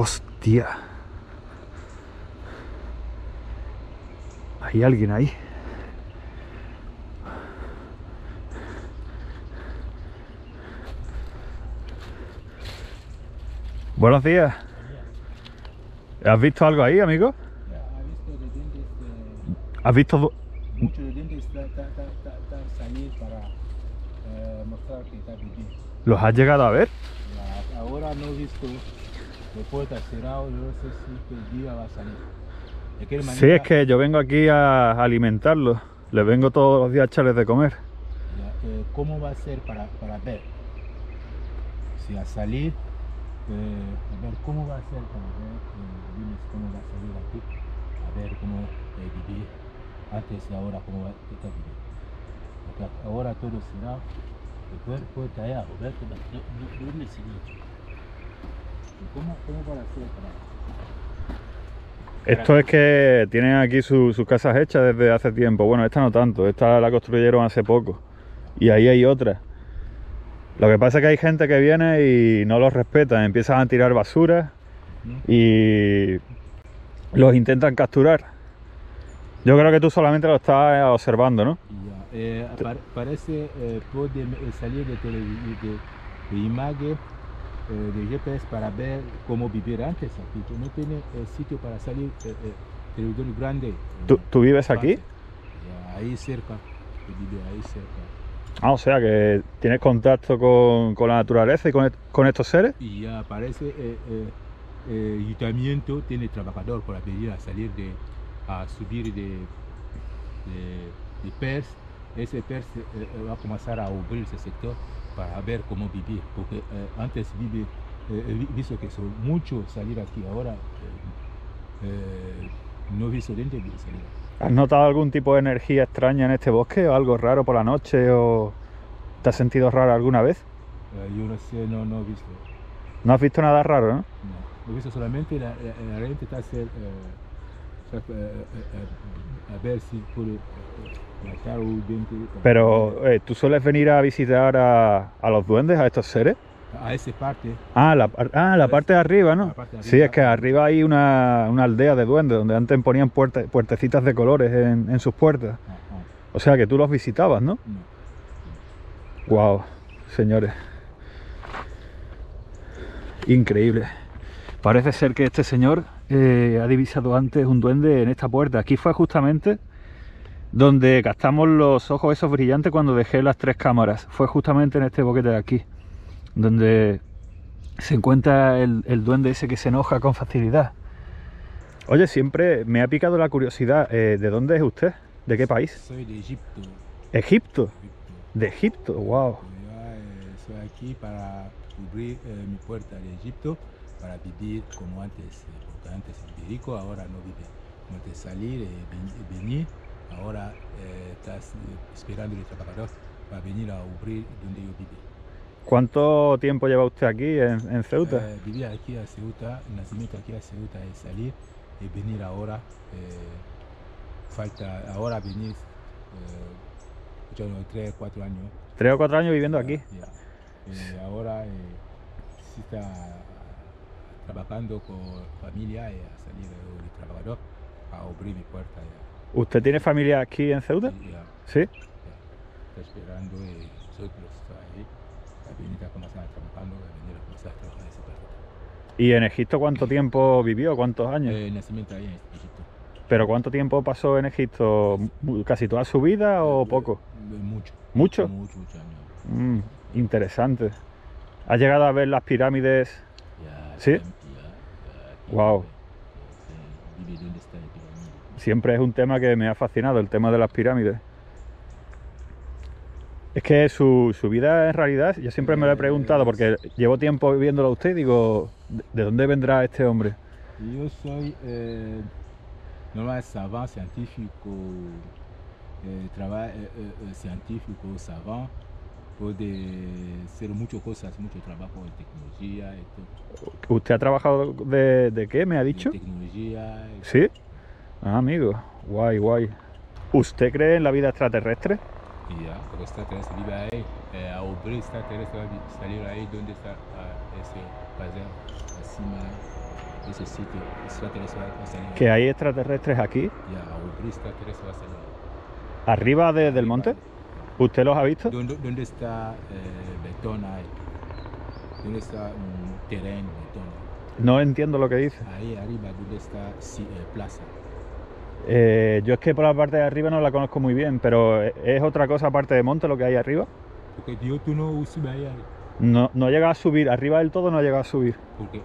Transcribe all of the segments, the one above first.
Hostia. Hay alguien ahí. Buenos días. ¿Has visto algo ahí, amigo? Eh, ¿Has visto muchos de dientes está, está, está, está, está salir para eh, mostrar que está los has llegado a ver? Ahora no he visto de puerta cerrada, no sé si el día va a salir. Sí, es que yo vengo aquí a alimentarlos. Les vengo todos los días a echarles de comer. ya, eh, ¿Cómo va a ser para, para ver? Si a salir, eh, a ver cómo va a ser para ver, eh, dime cómo va a salir aquí, a ver cómo vivir antes y ahora cómo va a viviendo. Porque ahora todo será el cuerpo está allá, Roberto, ¿dó- dó- ¿dónde se dice? ¿Cómo, ¿Cómo va a ser para Esto es que tienen aquí su- sus casas hechas desde hace tiempo. Bueno, esta no tanto, esta la construyeron hace poco. Y ahí hay otra. Lo que pasa es que hay gente que viene y no los respeta, empiezan a tirar basura y los intentan capturar. Yo creo que tú solamente lo estás observando, ¿no? Eh, parece eh, puede eh, salir de, televi- de, de imagen eh, de GPS para ver cómo vivir antes aquí, que no tiene eh, sitio para salir eh, eh, televisor grande. ¿Tú, eh, tú vives aquí? Ya, ahí cerca, ahí cerca. Ah, o sea que tienes contacto con, con la naturaleza y con, con estos seres. Y ya parece eh, eh, eh, ayuntamiento tiene trabajador para venir a salir de, a subir de, de, de PERS. Ese PERS eh, eh, va a comenzar a abrir ese sector para ver cómo vivir, porque eh, antes vive, eh, he vi- visto que son muchos salir aquí, ahora eh, eh, no he visto gente salir. ¿Has notado algún tipo de energía extraña en este bosque o algo raro por la noche o te has sentido raro alguna vez? Eh, yo no sé, no, no he visto. No has visto nada raro, ¿no? No, he visto solamente la, la, la gente está hacer, a ver si puede eh, matar un diente. Pero eh, tú sueles venir a visitar a, a los duendes, a estos seres. a esa parte, Ah, la, ah, la parte de arriba, ¿no? Sí, es que arriba hay una, una aldea de duendes donde antes ponían puerta- puertecitas de colores en, en sus puertas. O sea que tú los visitabas, ¿no? no. Wow, señores. Increíble. Parece ser que este señor eh, ha divisado antes un duende en esta puerta. Aquí fue justamente donde gastamos los ojos esos brillantes cuando dejé las tres cámaras. Fue justamente en este boquete de aquí, donde se encuentra el, el duende ese que se enoja con facilidad. Oye, siempre me ha picado la curiosidad. eh, ¿De dónde es usted? ¿De qué país? Soy de Egipto. Egipto. Egipto. De Egipto, wow. Yo eh, soy aquí para abrir eh, mi puerta de Egipto para vivir como antes, eh, porque antes en Berico, ahora no vive. Antes salir, eh, ven- venir, ahora eh, estás eh, esperando el trabajador para venir a abrir donde yo vivo. ¿Cuánto tiempo lleva usted aquí en, en Ceuta? Eh, vivir aquí a Ceuta, nacimiento aquí a Ceuta es salir y venir ahora. eh, falta ahora venir, eh, yo no, tres, cuatro años. Tres o cuatro años viviendo Ya, aquí. ya. Eh, ahora eh, está trabajando con familia y a salir de trabajador a abrir mi puerta. Ya, ¿Usted tiene familia aquí en Ceuta? Y ya, Sí. está esperando y nosotros ahí. A venir a comenzar trabajando, a venir a comenzar a trabajar en puerta. ¿Y en Egipto cuánto tiempo vivió? ¿Cuántos años? Eh, nacimiento ahí en Egipto. ¿Pero cuánto tiempo pasó en Egipto? ¿Mu- ¿Casi toda su vida o Eh, poco? eh, Mucho. ¿Mucho? Mucho, mucho años. Mm, interesante. ¿Has llegado a ver las pirámides? Ya, ¿Sí? Pirámide. Siempre es un tema que me ha fascinado, el tema de las pirámides. Es que su, su vida en realidad, yo siempre me lo he preguntado, porque llevo tiempo viéndolo a usted y digo, ¿de- ¿de dónde vendrá este hombre? Yo soy eh, normal savant científico, eh, trabajo eh, eh, eh, científico, savant, puede hacer muchas cosas, mucho trabajo en tecnología. ¿Usted ha trabajado de, de qué, me ha dicho? tecnología, ¿Sí? Ah, amigo, guay, guay. ¿Usted cree en la vida extraterrestre? ya, porque extraterrestre vive ahí, eh, a extraterrestre va a salir ahí donde está ah, ese paseo, encima, ese sitio extraterrestre va a salir. Que hay extraterrestres aquí, Ya, un extraterrestre va a salir. arriba de- del monte. ¿Usted los ha visto? ¿Dónde, dónde está eh, betón ahí? ¿Dónde está un terreno betón? No entiendo lo que dice. Ahí arriba, ¿dónde está sí, eh, plaza? Eh, yo es que por la parte de arriba no la conozco muy bien, pero es otra cosa aparte de monte lo que hay arriba. Porque yo tú no subes ahí, ahí. No, no llega a subir, arriba del todo no llega a subir. Porque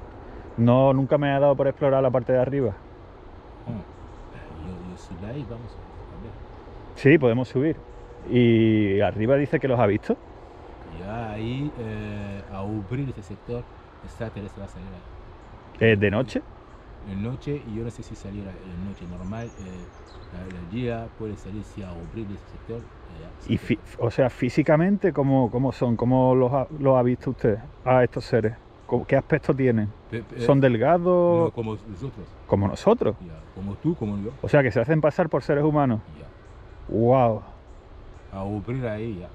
No, nunca me ha dado por explorar la parte de arriba. oh, yo, yo subí ahí, vamos a ver. Sí, podemos subir. Y arriba dice que los ha visto. Ya ahí, eh, a abrir ese sector, extraterrestre va a salir ahí. De noche. En noche, y yo no sé si saliera en noche normal, eh, el día puede salir si a abrir ese sector. eh, Y o sea, físicamente, ¿cómo, cómo son? ¿Cómo los ha, los ha visto usted a estos seres? ¿Cómo- ¿Qué aspecto tienen? ¿Son no, delgados como nosotros, como nosotros? como tú, como yo. O sea, que se hacen pasar por seres humanos. Ya. ¡Wow! A ahí, ya.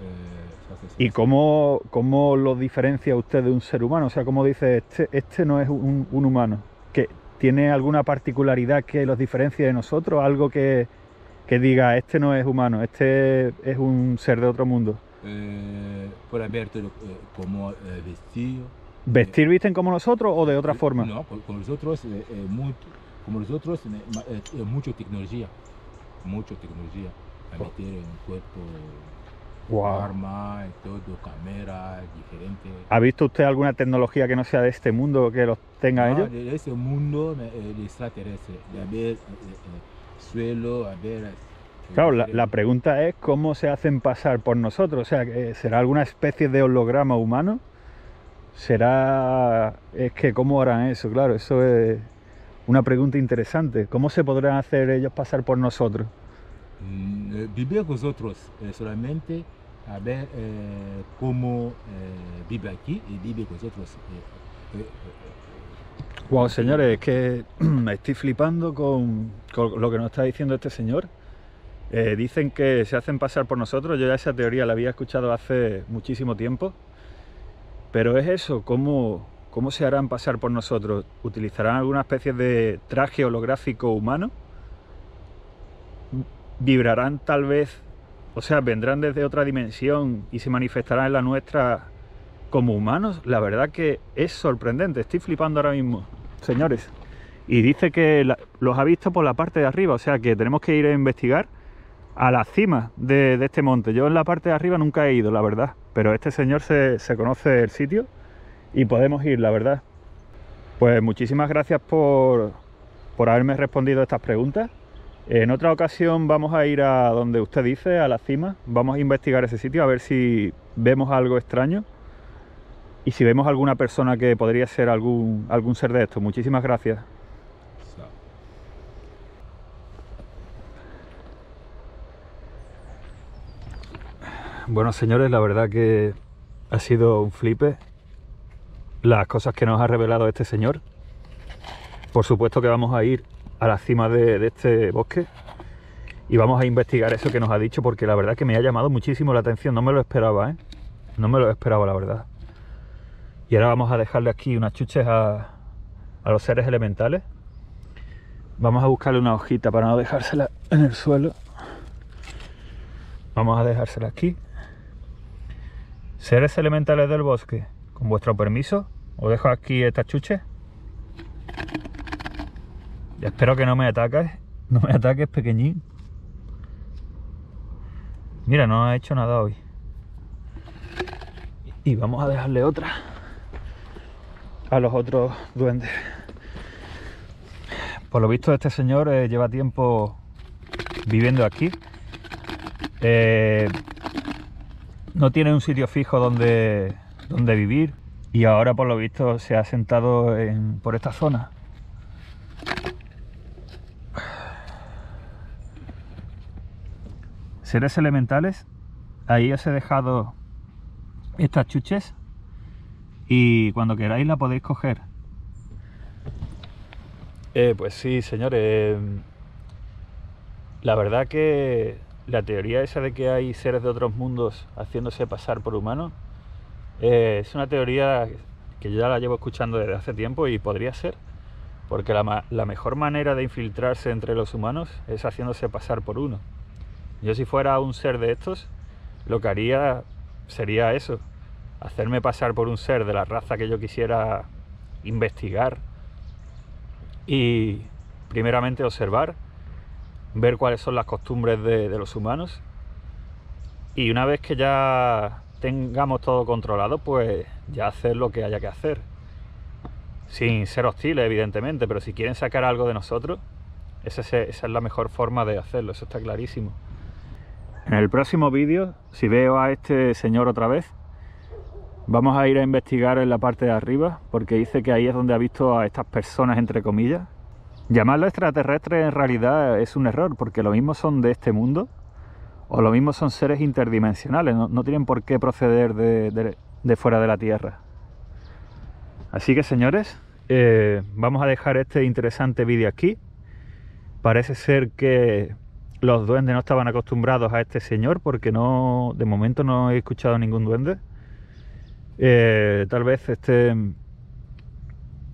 eh, ¿Y cómo, cómo lo diferencia usted de un ser humano? O sea, ¿cómo dice, este, este no es un, un humano? ¿Que ¿Tiene alguna particularidad que los diferencie de nosotros? ¿Algo que, que diga, este no es humano, este es un ser de otro mundo? Eh, todo, eh, como eh, vestido. ¿Vestir visten como nosotros o de otra forma? No, co- como nosotros, muy- como nosotros, mucha tecnología. Mucha tecnología. Oh. meter en el cuerpo Wow. arma, y todo, cámara, diferente. ¿Ha visto usted alguna tecnología que no sea de este mundo que los tenga Ah, ellos? de ese mundo eh, extraterrestre, de haber eh, eh, suelo, haber... eh, Claro, la, la pregunta es cómo se hacen pasar por nosotros. O sea, que ¿será alguna especie de holograma humano? ¿Será... Es que cómo harán eso? Claro, eso es una pregunta interesante. ¿Cómo se podrán hacer ellos pasar por nosotros? Mm, eh, vivir con nosotros eh, solamente a ver eh, cómo vive aquí y vive eh, Wow, señores, es que me estoy flipando con, lo que nos está diciendo este señor. Dicen que se hacen pasar por nosotros. Yo ya esa teoría la había escuchado hace muchísimo tiempo. Pero es eso, ¿cómo, cómo se harán pasar por nosotros? ¿Utilizarán alguna especie de traje holográfico humano? ¿Vibrarán tal vez? O sea, vendrán desde otra dimensión y se manifestarán en la nuestra como humanos, la verdad que es sorprendente. Estoy flipando ahora mismo, señores. Y dice que los ha visto por la parte de arriba, o sea que tenemos que ir a investigar a la cima de, de este monte. Yo en la parte de arriba nunca he ido, la verdad. Pero este señor se, se conoce el sitio y podemos ir, la verdad. Pues muchísimas gracias por, por haberme respondido estas preguntas. En otra ocasión vamos a ir a donde usted dice, a la cima. Vamos a investigar ese sitio a ver si vemos algo extraño y si vemos alguna persona que podría ser algún, algún ser de estos. Muchísimas gracias. Bueno, señores, la verdad que ha sido un flipe las cosas que nos ha revelado este señor. Por supuesto que vamos a ir a la cima de, este bosque y vamos a investigar eso que nos ha dicho porque la verdad que me ha llamado muchísimo la atención. No me lo esperaba, ¿eh? No me lo esperaba, la verdad. Y ahora vamos a dejarle aquí unas chuches a, a los seres elementales. Vamos a buscarle una hojita para no dejársela en el suelo. Vamos a dejársela aquí. Seres elementales del bosque, con vuestro permiso, os dejo aquí estas chuches. Espero que no me ataques. No me ataques, pequeñín. Mira, no ha hecho nada hoy. Y vamos a dejarle otra a los otros duendes. Por lo visto, este señor eh, lleva tiempo viviendo aquí. Eh, no tiene un sitio fijo donde, donde vivir y ahora por lo visto se ha sentado en- por esta zona. Seres elementales, ahí os he dejado estas chuches y cuando queráis la podéis coger. Eh, pues sí, señores. La verdad que la teoría esa de que hay seres de otros mundos haciéndose pasar por humanos eh, es una teoría que yo ya la llevo escuchando desde hace tiempo y podría ser. Porque la, mejor manera de infiltrarse entre los humanos es haciéndose pasar por uno. Yo si fuera un ser de estos, lo que haría sería eso, hacerme pasar por un ser de la raza que yo quisiera investigar y primeramente observar, ver cuáles son las costumbres de, los humanos y una vez que ya tengamos todo controlado, pues ya hacer lo que haya que hacer. Sin ser hostiles, evidentemente, pero si quieren sacar algo de nosotros, esa es, esa es la mejor forma de hacerlo, eso está clarísimo. En el próximo vídeo, si veo a este señor otra vez, vamos a ir a investigar en la parte de arriba, porque dice que ahí es donde ha visto a estas personas, entre comillas. Llamarlo extraterrestre en realidad es un error, porque lo mismo son de este mundo, o lo mismo son seres interdimensionales, no, tienen por qué proceder de, de, de, fuera de la Tierra. Así que señores, eh, vamos a dejar este interesante vídeo aquí. Parece ser que los duendes no estaban acostumbrados a este señor porque no, de momento no he escuchado ningún duende. Eh, tal vez estén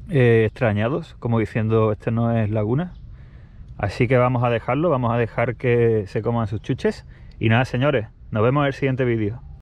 eh, extrañados, como diciendo este no es Laguna. Así que vamos a dejarlo, vamos a dejar que se coman sus chuches. Y nada, señores, nos vemos en el siguiente vídeo.